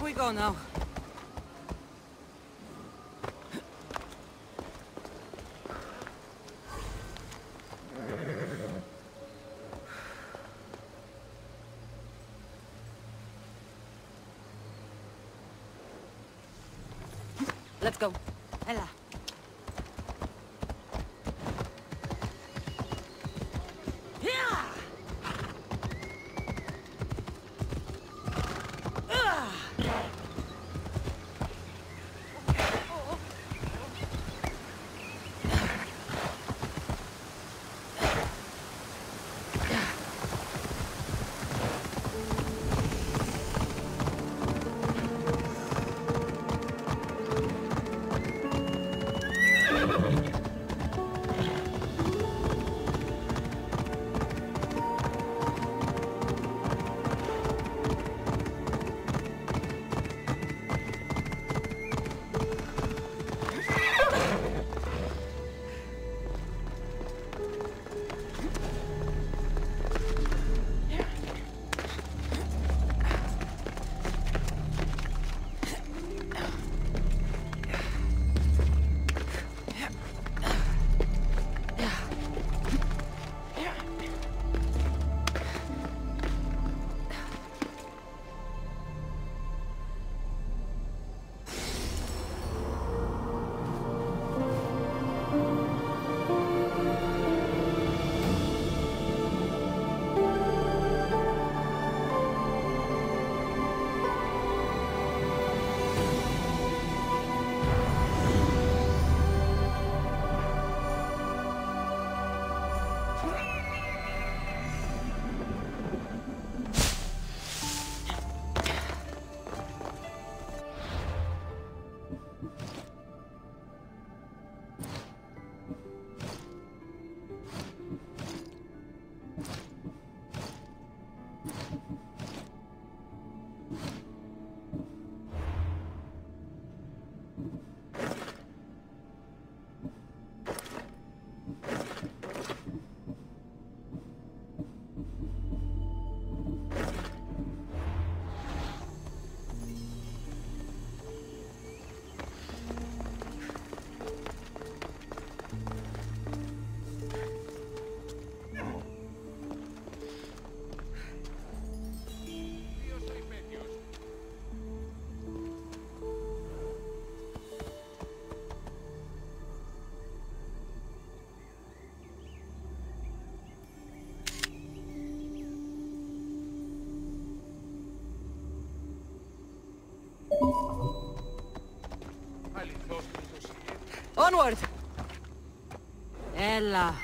We go now. Let's go. Ella. Onward! Ella.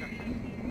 はい。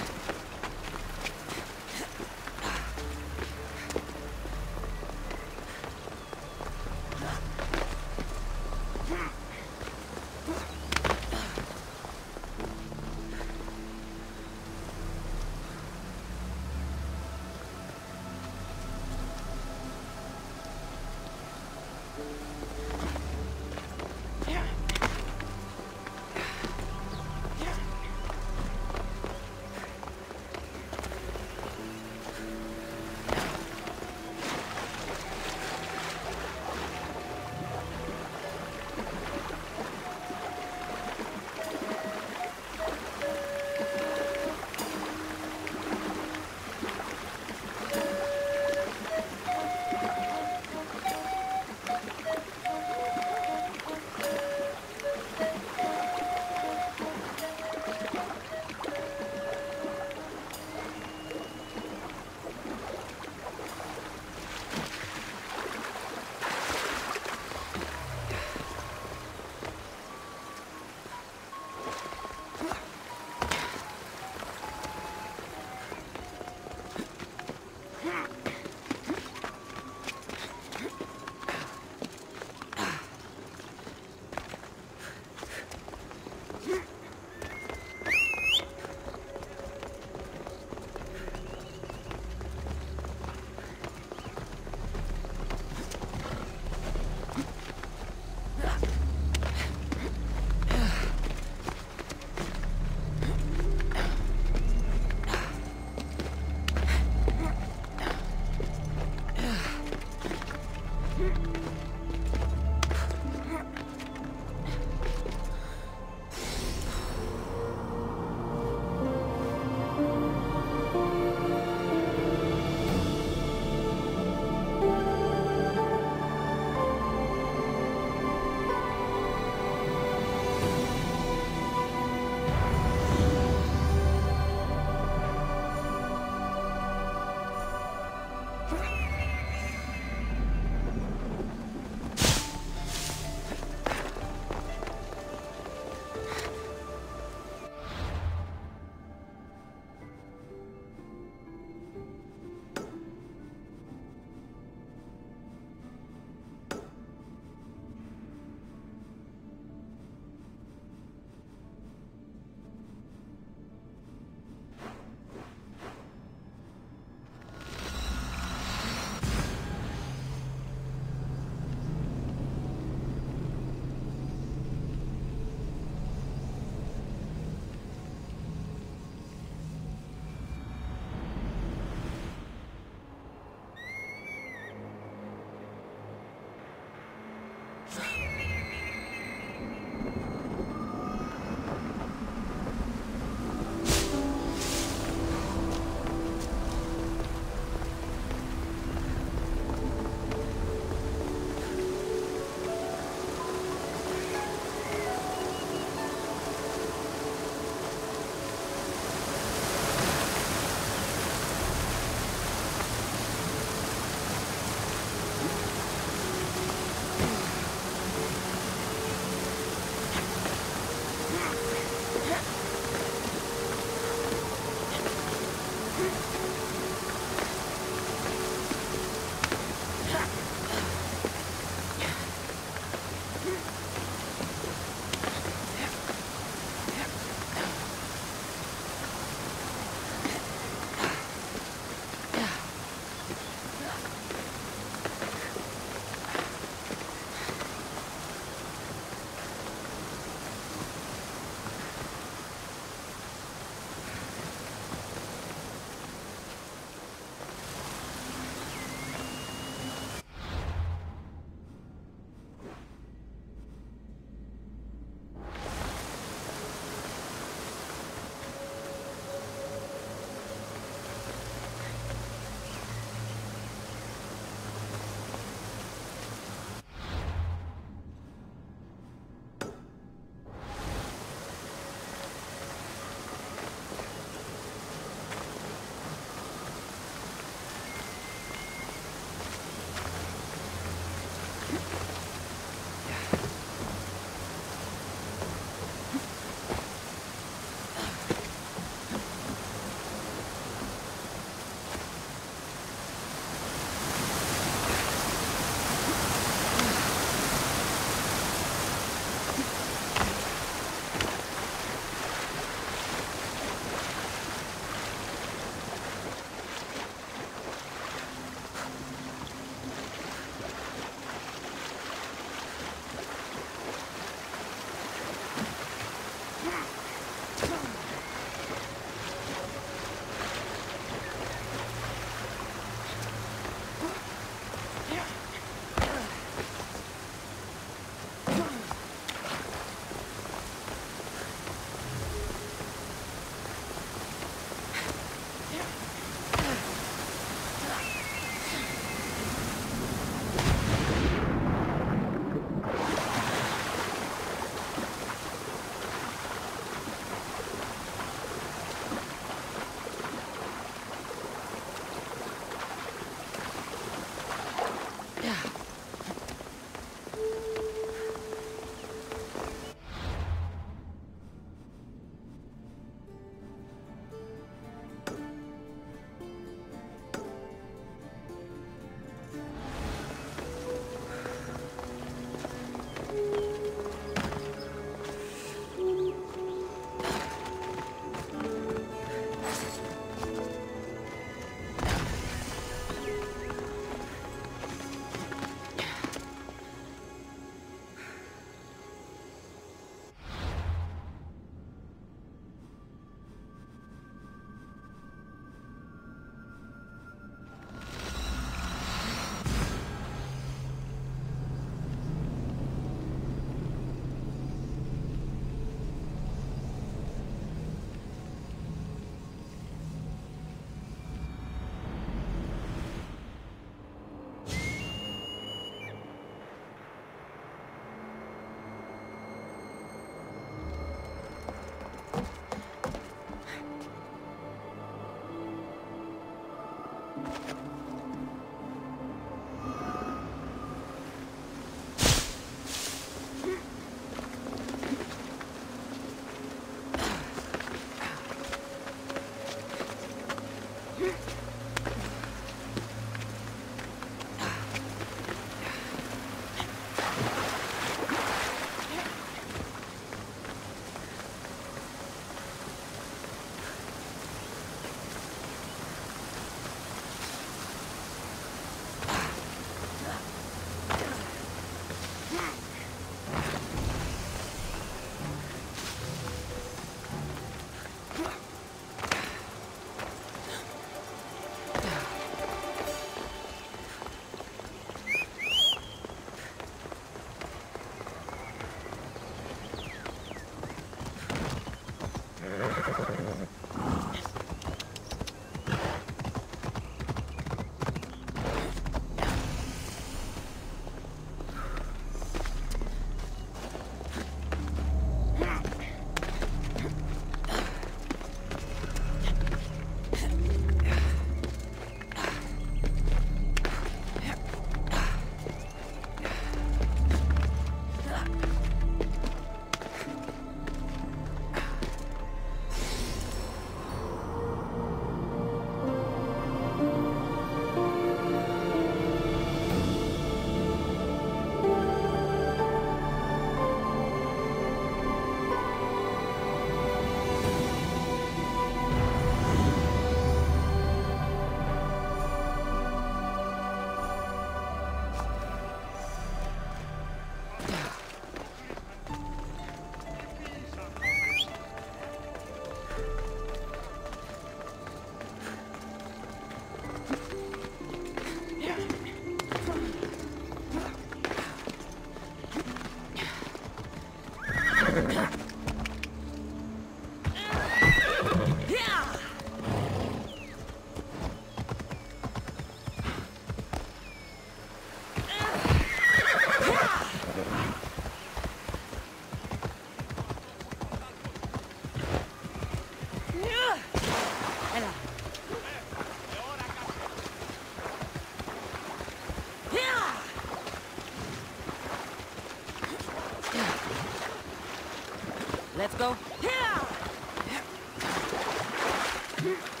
Let's go.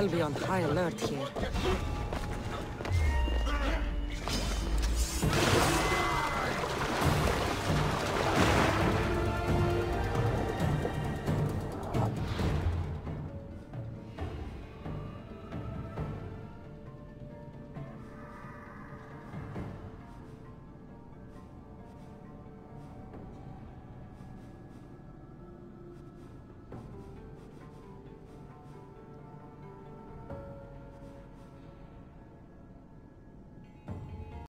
They'll be on high alert here.